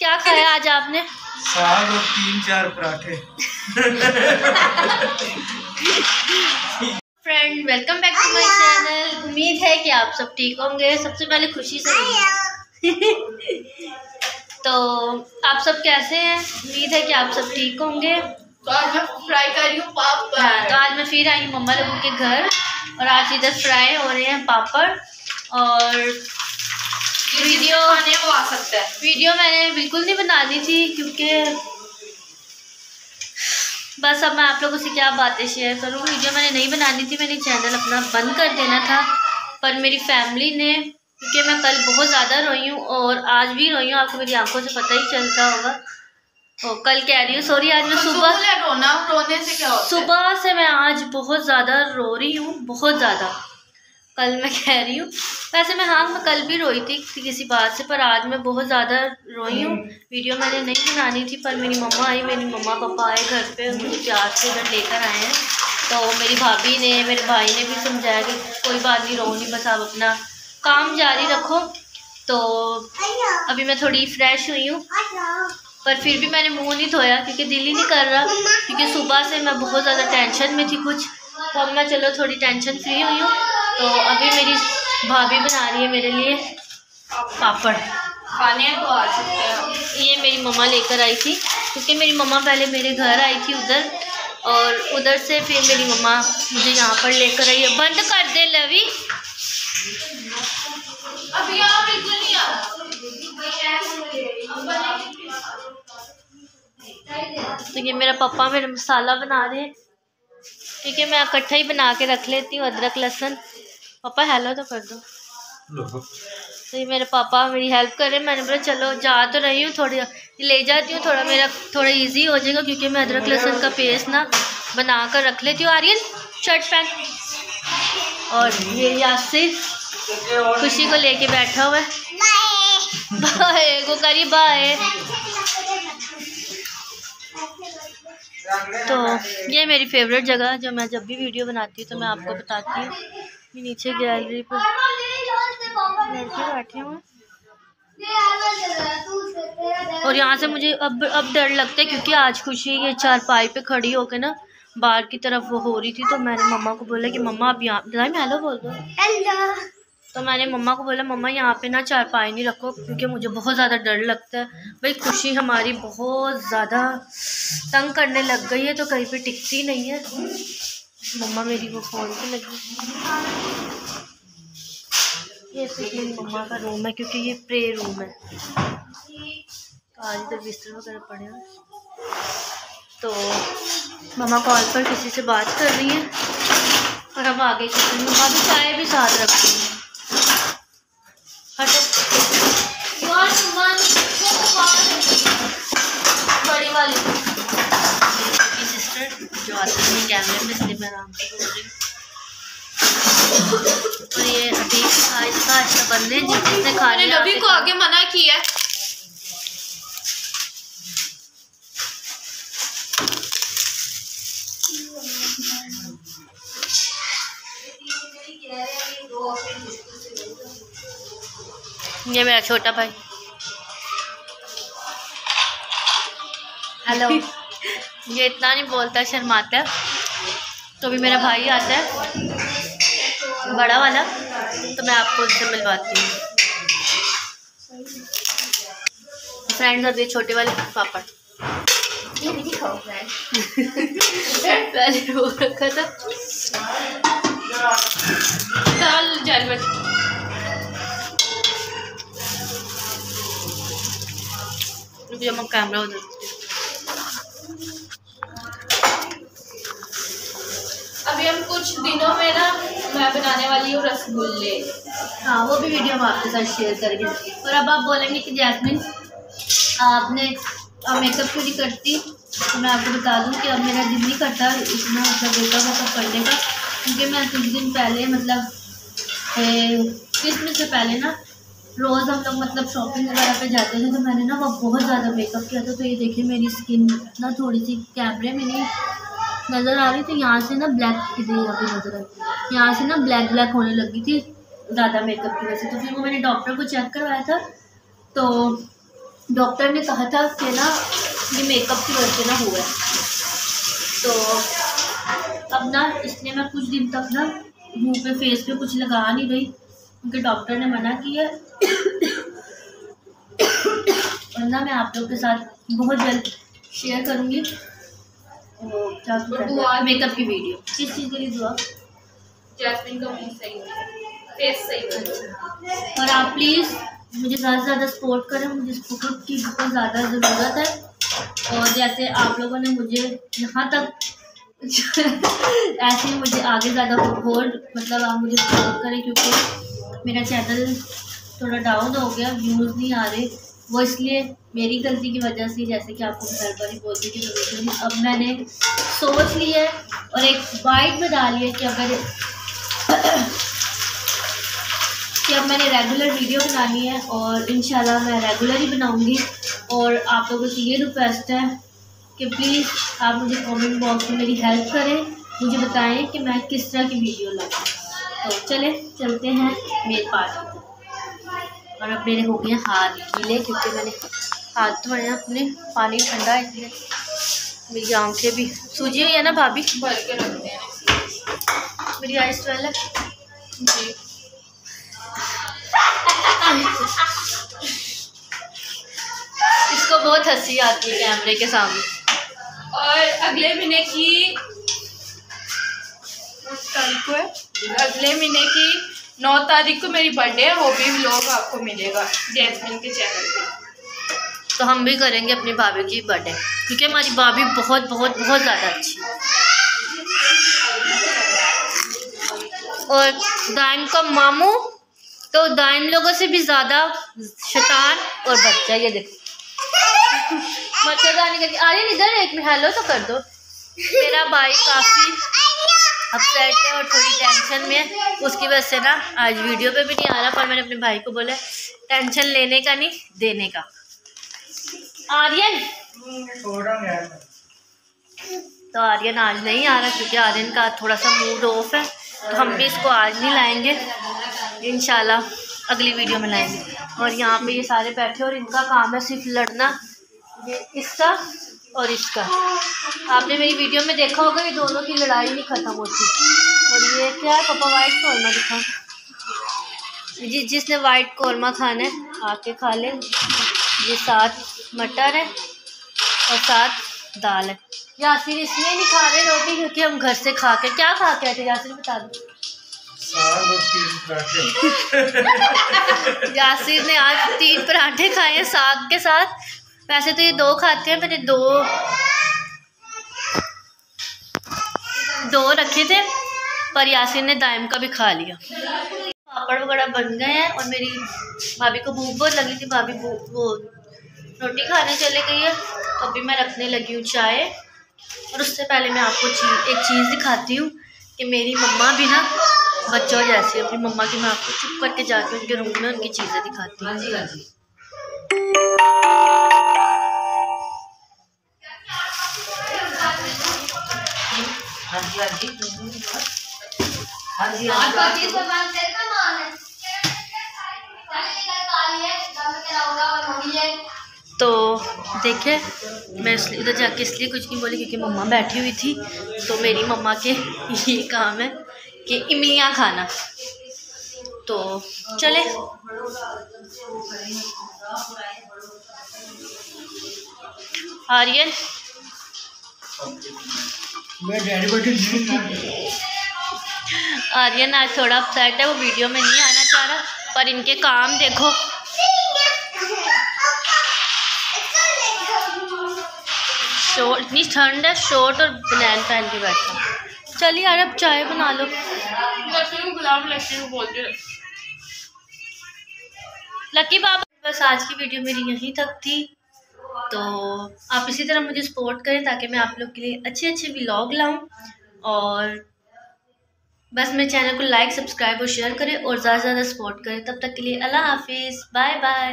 क्या खाया आज आपने? साग और तीन चार पराठे। Friend welcome back to my channel उम्मीद है कि आप सब ठीक होंगे। सबसे पहले खुशी से तो आप सब कैसे हैं? उम्मीद है कि आप सब ठीक होंगे। तो आज मैं फ्राई कर रही हूँ पापड़। तो आज मैं फिर आई हूँ मम्मा लोगों के घर। और आज इधर फ्राई हो रहे हैं पापड़। और वीडियो खाने वो आ सकता है। वीडियो मैंने बिल्कुल नहीं बनानी थी क्योंकि बस अब मैं आप लोगों से क्या बातें शेयर करूँ। वीडियो मैंने नहीं बनानी थी मैंने चैनल अपना बंद कर देना था। पर मेरी फैमिली ने क्योंकि मैं कल बहुत ज़्यादा रोई हूँ और आज भी रोई हूँ आपको मेरी आँखों से पता ही चलता होगा। और कल कह रही हूँ सॉरी आज मैं सुबह सुबह रोना रोने से क्या सुबह से मैं आज बहुत ज़्यादा रो रही हूँ बहुत ज़्यादा। कल मैं कह रही हूँ। वैसे मैं हाँ मैं कल भी रोई थी किसी बात से पर आज मैं बहुत ज़्यादा रोई हूँ। वीडियो मैंने नहीं बनानी थी पर मेरी मम्मा आई मेरी मम्मा पापा आए घर पे मुझे प्यार से इधर लेकर आए हैं। तो मेरी भाभी ने मेरे भाई ने भी समझाया कि कोई बात नहीं रो नहीं बस आप अपना काम जारी रखो। तो अभी मैं थोड़ी फ्रेश हुई हूँ पर फिर भी मैंने मुँह नहीं धोया क्योंकि दिल ही नहीं कर रहा क्योंकि सुबह से मैं बहुत ज़्यादा टेंशन में थी कुछ। तो अब मैं चलो थोड़ी टेंशन फ्री हुई हूँ। तो अभी मेरी भाभी बना रही है मेरे लिए पापड़। खाने हैं तो आ सकते हैं। ये मेरी मम्मा लेकर आई थी क्योंकि मेरी मम्मा पहले मेरे घर आई थी उधर और उधर से फिर मेरी मम्मा मुझे यहाँ पर लेकर आई है। बंद कर दे लवी। बिल्कुल नहीं तो ये मेरा पापा मेरा मसाला बना रहे हैं। ठीक है मैं इकट्ठा ही बना के रख लेती हूँ अदरक लहसुन। पापा हेलो तो कर दो। तो ये मेरे पापा मेरी हेल्प कर रहे मैंने बोला चलो जा तो रही हूँ थोड़ी ले जाती हूँ। थोड़ा मेरा थोड़ा इजी हो जाएगा क्योंकि मैं अदरक लहसुन का पेस्ट ना बना कर रख लेती हूँ। आर्यन शर्ट पैंट और ये यासिर खुशी को लेके बैठा हुआ है। बाय वो करी बाय। तो ये मेरी फेवरेट जगह जो मैं जब भी वीडियो बनाती हूँ तो मैं आपको बताती हूँ। नीचे गैलरी पर। लड़के बैठे हुए। और यहाँ से मुझे अब अब डर लगता है क्योंकि आज खुशी ये चारपाई पे खड़ी होकर ना बाहर की तरफ़ वो हो रही थी तो मैंने मम्मा को बोला कि मम्मा आप यहाँ मैं हेलो बोल दो? तो मैंने मम्मा को बोला मम्मा यहाँ पे ना चारपाई नहीं रखो क्योंकि मुझे बहुत ज़्यादा डर लगता है। भाई खुशी हमारी बहुत ज़्यादा तंग करने लग गई है तो कहीं पे टिकती नहीं है। मम्मा मेरी वो फ़ोन पे लगी। ये सिर्फ़ मम्मा का रूम है, क्योंकि ये प्रे रूम है। आज इधर बिस्तर वगैरह पड़े हैं। तो मम्मा कॉल पर किसी से बात कर रही है। और हम आगे किचन में मम्मा भी चाय भी साथ रखती हैं। हटो जो आती है कैमरे में इसलिए मैं आराम से बोल रही हूँ। और ये अभी आहिस्ता आहिस्ता बन रहे हैं जिसने खाने नबी को आगे मना किया है। ये मेरा छोटा भाई। हेलो ये इतना नहीं बोलता शर्माता है। तो भी मेरा भाई आता है बड़ा वाला तो मैं आपको उससे मिलवाती हूँ। फ्रेंड्स अब ये छोटे वाले पापड़ ये भी खाओ पहले वो रखा था। दाल जानवर मैं कैमरा उधर अभी हम कुछ दिनों में ना मैं बनाने वाली हूँ रसगुल्ले। हाँ वो भी वीडियो हम आपके साथ शेयर करेंगे। और अब आप बोलेंगे कि जैस्मिन, आपने मेकअप क्यों नहीं करती? तो मैं आपको बता दूँ कि अब मेरा दिल नहीं करता इतना मतलब मेकअप वेकअप करने का, क्योंकि मैं कुछ दिन पहले मतलब क्रिसमस से पहले ना, रोज़ हम लोग मतलब शॉपिंग वगैरह पे जाते थे तो मैंने ना वो बहुत ज़्यादा मेकअप किया था। तो ये देखिए, मेरी स्किन ना थोड़ी सी कैमरे में नहीं नज़र आ रही थी, यहाँ से ना ब्लैक इधर यहाँ पे नज़र आ रही यहाँ से ना ब्लैक ब्लैक होने लगी थी ज़्यादा मेकअप की वजह से। तो फिर वो मैंने डॉक्टर को चेक करवाया था। तो डॉक्टर ने कहा था कि ना, ये मेकअप की वजह से ना हुआ है। तो अब ना इसलिए मैं कुछ दिन तक ना मुँह पे फेस पे कुछ लगा नहीं रही, क्योंकि डॉक्टर ने मना किया। और ना मैं आप लोग के साथ बहुत जल्द शेयर करूँगी। वो क्या मेकअप की वीडियो किस चीज़ के लिए दुआ जैस्मिन का मुँह सही हो फेस सही हो और आप प्लीज़ मुझे ज़्यादा से ज़्यादा सपोर्ट करें। मुझे सपोर्ट की बहुत ज़्यादा ज़रूरत है। और जैसे आप लोगों ने मुझे यहाँ तक ऐसे ही मुझे आगे ज़्यादा सपोर्ट मतलब आप मुझे सपोर्ट करें क्योंकि मेरा चैनल थोड़ा डाउन हो गया व्यूज़ नहीं आ रहे। वो इसलिए मेरी गलती की वजह से, जैसे कि आपको घर पर ही बोलती थी वीडियो अब मैंने सोच ली है और एक बाइट में डाली है कि अगर कि अब मैंने रेगुलर वीडियो बनानी है और इन मैं रेगुलर ही बनाऊँगी। और आप लोगों से ये रिक्वेस्ट है कि प्लीज़ आप मुझे कमेंट बॉक्स में मेरी हेल्प करें, मुझे बताएँ कि मैं किस तरह की वीडियो लाऊँ तो चले, चलते हैं मेरे पार्टी और अब मेरे हो गए हाथ गीले क्योंकि मैंने हाथ धोए हैं अपने पानी ठंडा है इसलिए। मेरी आँखें भी सूजी हुई है ना भाभी? भर के रखते हैं मेरी आइस ट्वेल है। जी। इसको बहुत हँसी आती है कैमरे के सामने। और अगले महीने की तारीख को है? अगले महीने की नौ तारीख को मेरी बर्थडे है, वो भी व्लॉग आपको मिलेगा, जैस्मिन के चैनल पे। तो हम भी करेंगे अपनी भाभी की बर्थडे, क्योंकि हमारी भाभी बहुत बहुत बहुत ज़्यादा अच्छी और दाइन का मामू तो दाइन लोगों से भी ज़्यादा शैतान और बच्चा, ये देखो। मच्छरदानी करके अरे, इधर एक हेलो तो कर दो। मेरा भाई काफ़ी अपसेट है और थोड़ी टेंशन में है। उसकी वजह से ना आज वीडियो पे भी नहीं आ रहा, पर मैंने अपने भाई को बोला टेंशन लेने का नहीं, देने का। आर्यन! तो आर्यन आज नहीं आ रहा, क्योंकि आर्यन का थोड़ा सा मूड ऑफ़ है। तो हम भी इसको आज नहीं लाएँगे। इन अगली वीडियो में लाएँगे। और यहाँ पे ये सारे बैठे और इनका काम है सिर्फ़ लड़ना। ये इसका और इसका। आपने मेरी वीडियो में देखा होगा ये दोनों की लड़ाई नहीं ख़त्म होती। और ये क्या है? पापा वाइट कौरमा दिखा जी जिसने वाइट कौरमा खाना है आके खा ले। ये साथ मटर है और साथ दाल है। यासिर इसलिए नहीं खा रहे रोटी क्योंकि हम घर से खा के क्या खा के आते यासिर बता दो। यासिर ने आज तीन पराठे खाए हैं साग के साथ। वैसे तो ये दो खाते हैं, मैंने दो। दो रखे थे, पर यासिन ने दायम का भी खा लिया। पापड़ वगैरह बन गए हैं, और मेरी भाभी को भूख बहुत लगी थी, भाभी वो रोटी खाने चले गई है तो अभी मैं रखने लगी हूँ चाय। और उससे पहले मैं आपको चीज़ एक चीज़ दिखाती हूँ, कि मेरी मम्मा भी ना, बच्चों जैसी अपनी मम्मा की मैं आपको चुप करके जाके उनके रूम में उनकी चीज़ें दिखाती हूँ। हाँ जी हाँ जी हाँ जी। हाँ जी तो देखिए मैं इसलिए उधर जाके इसलिए कुछ नहीं बोली क्योंकि मम्मा बैठी हुई थी। तो मेरी मम्मा के ये काम है कि इमलियाँ खाना। तो चले। आर्यन आर्यन आज थोड़ा अपसेट है, वो वीडियो में नहीं आना चाह रहा, पर इनके काम देखो। शॉर्ट इतनी ठंड है शॉर्ट और बनैन पहन के बैठा। चलिए यार, अब चाय बना लो। लकी बाबा, बस आज की वीडियो मेरी यहीं तक थी। तो आप इसी तरह मुझे सपोर्ट करें ताकि मैं आप लोग के लिए अच्छे अच्छे व्लॉग लाऊं। और बस मेरे चैनल को लाइक सब्सक्राइब और शेयर करें और ज़्यादा से ज़्यादा सपोर्ट करें। तब तक के लिए अल्लाह हाफिज़। Bye bye